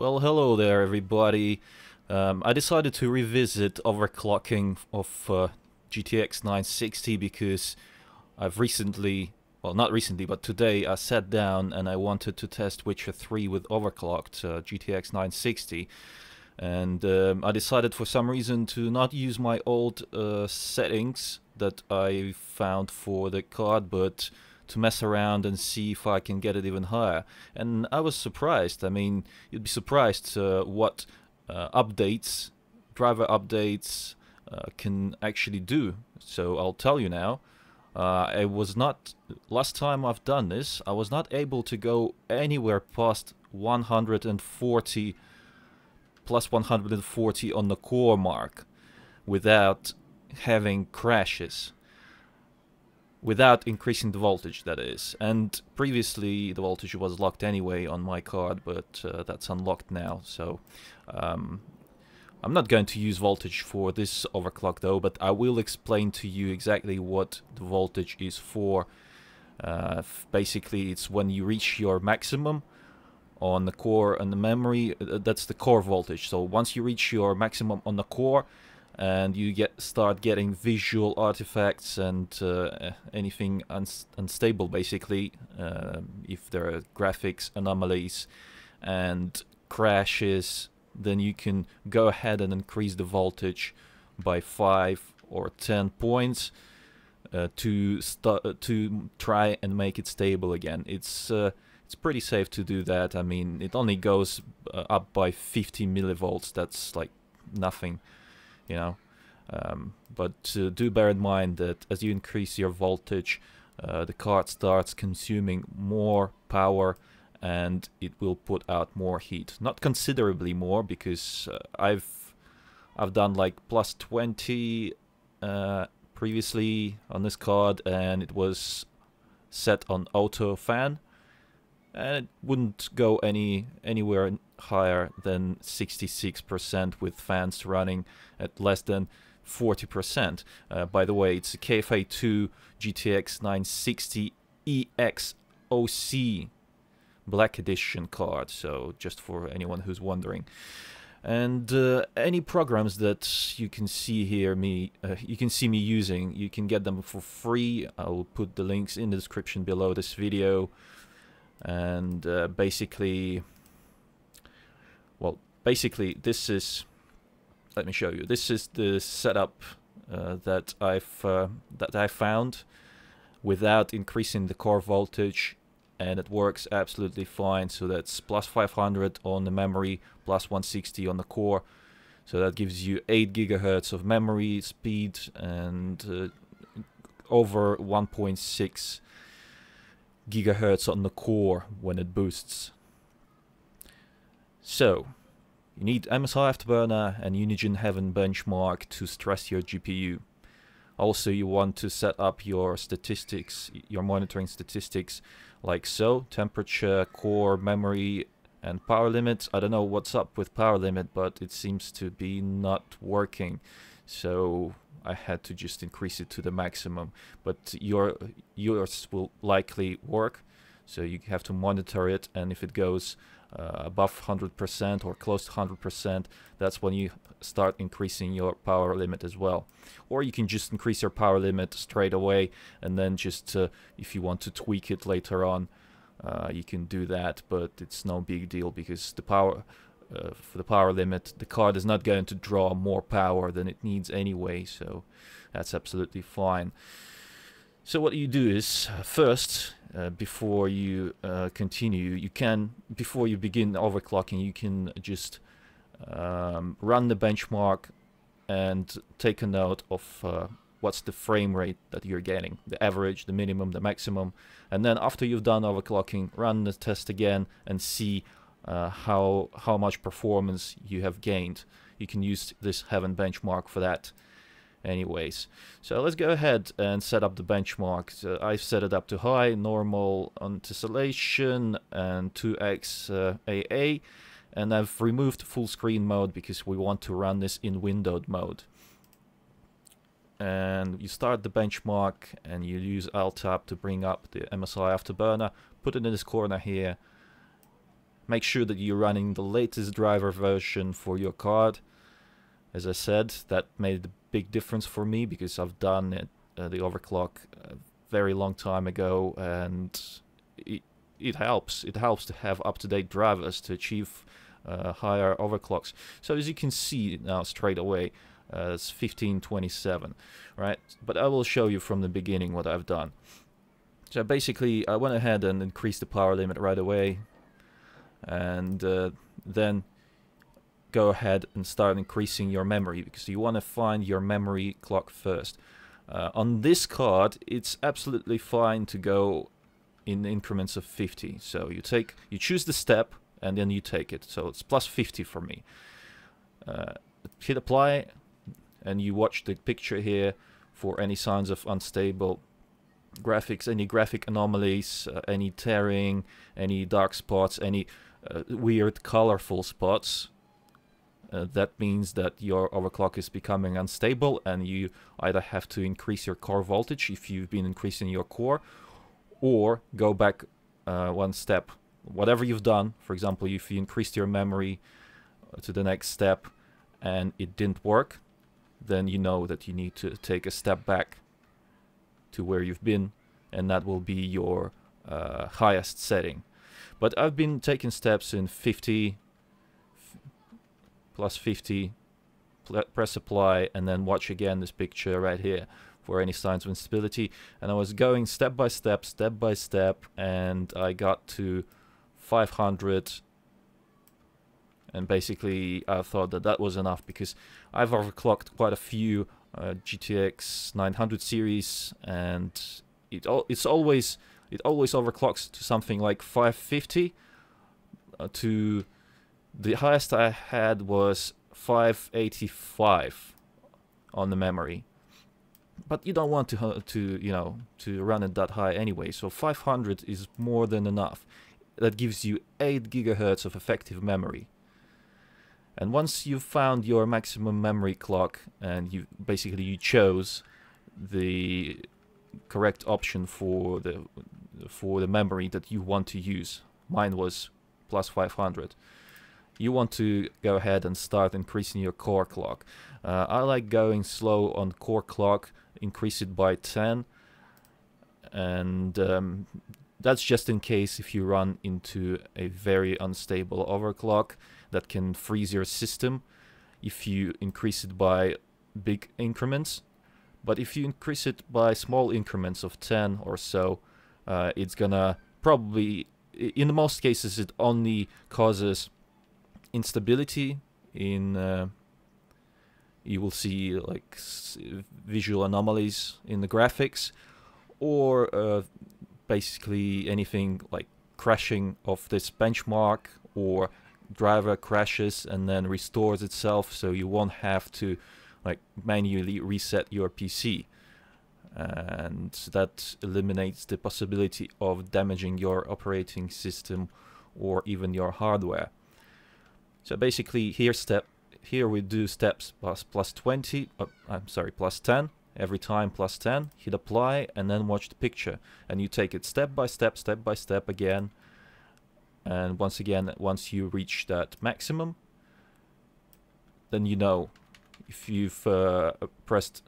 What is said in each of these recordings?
Well, hello there, everybody. Um, I decided to revisit overclocking of uh, GTX 960 because I've recently, well, not recently, but today I sat down and I wanted to test Witcher 3 with overclocked uh, GTX 960. And um, I decided for some reason to not use my old uh, settings that I found for the card, but to mess around and see if I can get it even higher. And I was surprised. I mean, you'd be surprised uh, what uh, updates, driver updates, uh, can actually do. So I'll tell you now. Uh, I was not last time I've done this. I was not able to go anywhere past 140 plus 140 on the core mark without having crashes without increasing the voltage that is. And previously the voltage was locked anyway on my card but uh, that's unlocked now. So um, I'm not going to use voltage for this overclock though but I will explain to you exactly what the voltage is for. Uh, basically it's when you reach your maximum on the core and the memory uh, that's the core voltage. So once you reach your maximum on the core and you get start getting visual artifacts and uh, anything unstable basically uh, if there are graphics anomalies and crashes then you can go ahead and increase the voltage by 5 or 10 points uh, to start to try and make it stable again. It's uh, it's pretty safe to do that. I mean it only goes uh, up by 50 millivolts. That's like nothing you know. Um, but uh, do bear in mind that as you increase your voltage, uh, the card starts consuming more power and it will put out more heat. Not considerably more because uh, I've I've done like plus 20 uh, previously on this card and it was set on auto fan and it wouldn't go any anywhere higher than 66% with fans running at less than 40%. Uh, by the way, it's a KFA 2 GTX 960 EXOC Black Edition card, so just for anyone who's wondering. And uh, any programs that you can see here, me, uh, you can see me using, you can get them for free. I will put the links in the description below this video and uh, basically well basically this is let me show you. This is the setup uh, that I've uh, that I found without increasing the core voltage and it works absolutely fine. So that's plus 500 on the memory plus 160 on the core. So that gives you 8 gigahertz of memory speed and uh, over 1.6 gigahertz on the core when it boosts. So, you need MSI Afterburner and Unigine Heaven benchmark to stress your GPU. Also, you want to set up your statistics, your monitoring statistics like so, temperature, core, memory, and power limits. I don't know what's up with power limit, but it seems to be not working. So I had to just increase it to the maximum. But your yours will likely work, so you have to monitor it. And if it goes above 100% or close to 100%, that's when you start increasing your power limit as well. Or you can just increase your power limit straight away, and then just uh, if you want to tweak it later on, uh, you can do that. But it's no big deal because the power uh, for the power limit, the card is not going to draw more power than it needs anyway, so that's absolutely fine. So what you do is, uh, first, uh, before you uh, continue, you can, before you begin overclocking, you can just um, run the benchmark and take a note of uh, what's the frame rate that you're getting, the average, the minimum, the maximum, and then after you've done overclocking, run the test again and see uh, how how much performance you have gained. You can use this Heaven benchmark for that anyways. So let's go ahead and set up the benchmark. So I've set it up to high, normal on tessellation and 2x uh, AA and I've removed full screen mode because we want to run this in windowed mode. And you start the benchmark and you use Alt Tab to bring up the MSI Afterburner, put it in this corner here make sure that you're running the latest driver version for your card. As I said, that made big difference for me because I've done it, uh, the overclock a very long time ago and it, it helps. It helps to have up-to-date drivers to achieve uh, higher overclocks. So as you can see now straight away, uh, it's 1527, right? But I will show you from the beginning what I've done. So basically, I went ahead and increased the power limit right away, and uh, then go ahead and start increasing your memory because you want to find your memory clock first. Uh, on this card, it's absolutely fine to go in increments of 50. So you take, you choose the step, and then you take it. So it's plus 50 for me. Uh, hit apply, and you watch the picture here for any signs of unstable graphics, any graphic anomalies, uh, any tearing, any dark spots, any uh, weird colorful spots. Uh, that means that your overclock is becoming unstable and you either have to increase your core voltage if you've been increasing your core or go back uh, one step. Whatever you've done, for example, if you increased your memory uh, to the next step and it didn't work, then you know that you need to take a step back to where you've been and that will be your uh, highest setting. But I've been taking steps in 50 plus 50 press apply and then watch again this picture right here for any signs of instability. And I was going step by step step by step and I got to 500 and basically I thought that that was enough because I've overclocked quite a few uh, GTX 900 series and it al it's always it always overclocks to something like 550 uh, to the highest I had was 585 on the memory. But you don't want to uh, to you know to run it that high anyway. So 500 is more than enough. That gives you 8 gigahertz of effective memory. And once you've found your maximum memory clock and you basically you chose the correct option for the for the memory that you want to use mine was plus 500 you want to go ahead and start increasing your core clock uh, I like going slow on core clock increase it by 10 and um, that's just in case if you run into a very unstable overclock that can freeze your system if you increase it by big increments. But if you increase it by small increments of 10 or so, uh, it's gonna probably, in most cases, it only causes instability in uh, you will see like visual anomalies in the graphics or uh, basically anything like crashing of this benchmark or driver crashes and then restores itself so you won't have to like manually reset your PC and that eliminates the possibility of damaging your operating system or even your hardware so basically here step here we do steps plus plus 20 uh, I'm sorry plus 10 every time plus 10 hit apply and then watch the picture. And you take it step by step step by step again. And once again once you reach that maximum then you know if you've uh, pressed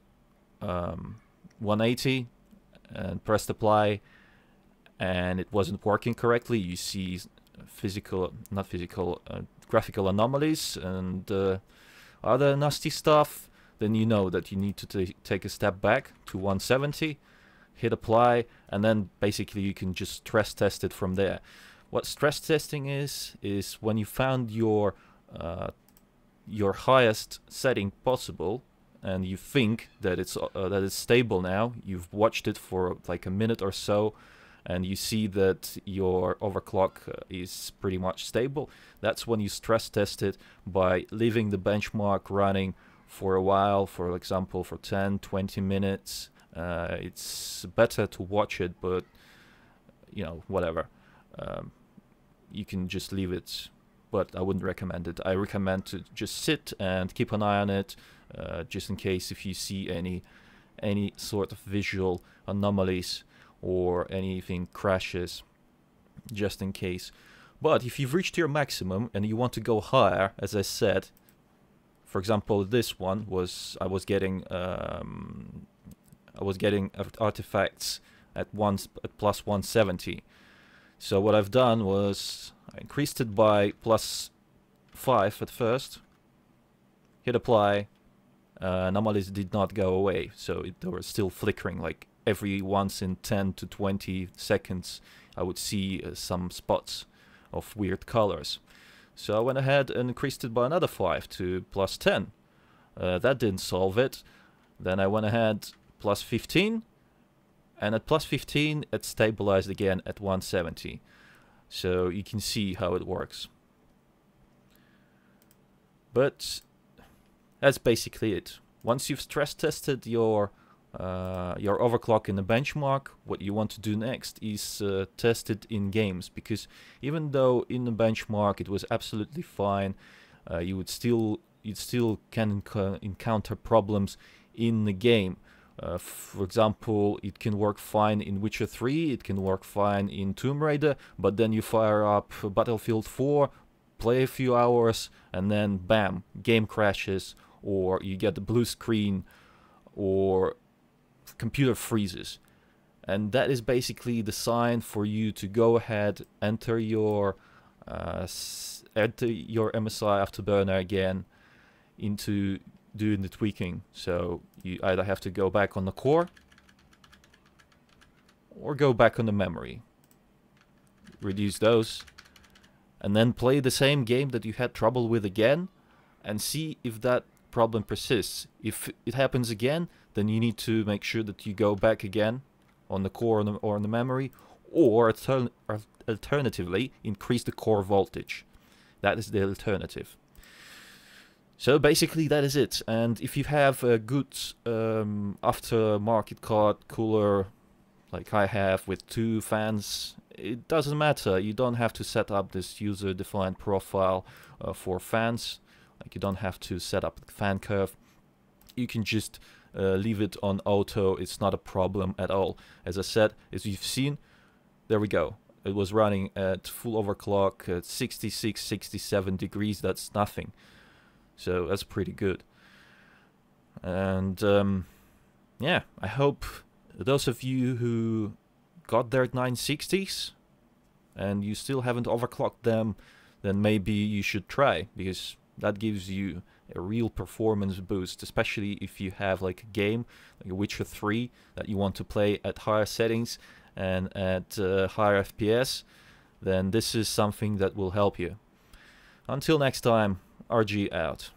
um, 180 and pressed apply and it wasn't working correctly you see physical not physical uh, graphical anomalies and uh, other nasty stuff then you know that you need to take a step back to 170 hit apply and then basically you can just stress test it from there. What stress testing is, is when you found your uh, your highest setting possible and you think that it's uh, that it's stable now you've watched it for like a minute or so and you see that your overclock uh, is pretty much stable. That's when you stress test it by leaving the benchmark running for a while for example for 10 20 minutes. Uh, it's better to watch it but you know whatever. Um, you can just leave it but I wouldn't recommend it. I recommend to just sit and keep an eye on it uh, just in case if you see any any sort of visual anomalies or anything crashes just in case. But if you've reached your maximum and you want to go higher, as I said, for example, this one was I was getting um, I was getting artifacts at one at plus 170. So what I've done was I increased it by plus five at first. Hit apply. Uh, anomalies did not go away, so it, they were still flickering. Like every once in 10 to 20 seconds, I would see uh, some spots of weird colors. So I went ahead and increased it by another 5 to plus 10. Uh, that didn't solve it. Then I went ahead plus 15. And at plus 15, it stabilized again at 170. So you can see how it works. But that's basically it. Once you've stress tested your uh, your overclock in the benchmark, what you want to do next is uh, test it in games because even though in the benchmark it was absolutely fine, uh, you would still you still can encounter problems in the game. Uh, for example, it can work fine in Witcher 3, it can work fine in Tomb Raider, but then you fire up Battlefield 4, play a few hours, and then bam, game crashes, or you get the blue screen, or computer freezes. And that is basically the sign for you to go ahead, enter your uh, enter your MSI Afterburner again into doing the tweaking. So you either have to go back on the core or go back on the memory. Reduce those and then play the same game that you had trouble with again and see if that problem persists. If it happens again, then you need to make sure that you go back again on the core or, the, or on the memory, or altern alternatively, increase the core voltage. That is the alternative. So basically that is it. And if you have a good um, aftermarket card cooler like I have with two fans, it doesn't matter. You don't have to set up this user-defined profile uh, for fans. Like you don't have to set up the fan curve. You can just uh, leave it on auto. It's not a problem at all. As I said, as you've seen, there we go. It was running at full overclock at 66, 67 degrees. That's nothing. So that's pretty good. And um, yeah, I hope those of you who got their 960s and you still haven't overclocked them, then maybe you should try because that gives you a real performance boost, especially if you have like a game like Witcher 3 that you want to play at higher settings and at uh, higher FPS, then this is something that will help you. Until next time, RG out.